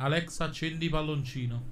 Alexa, accendi palloncino.